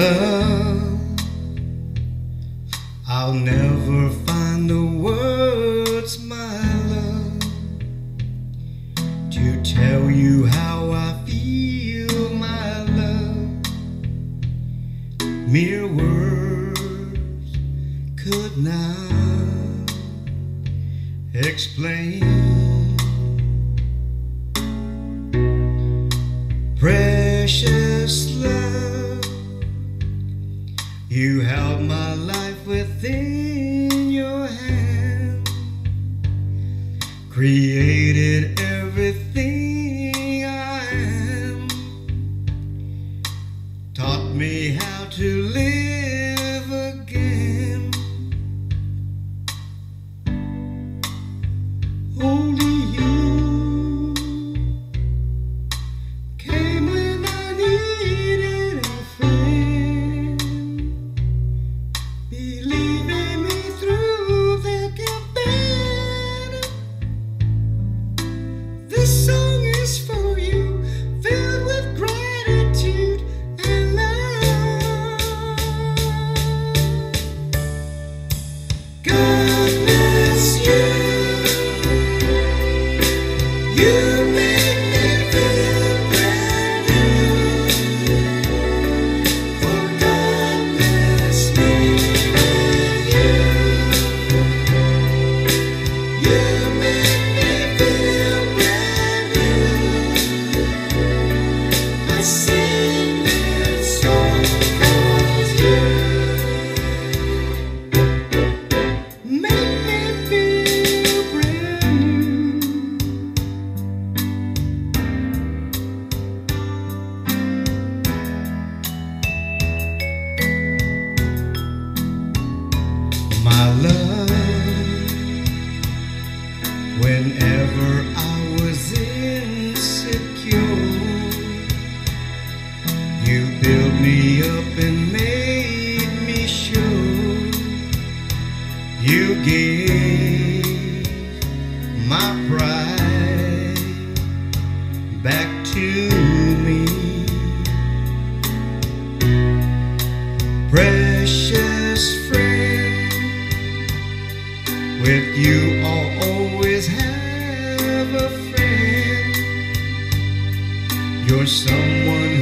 love. I'll never find the words, my love, to tell you how I feel, my love. Mere words could not explain. Precious love. You held my life within your hand, created everything. Forever I was insecure. You built me up and made me sure. You gave my pride back to me. Precious friend, with you all. You're someone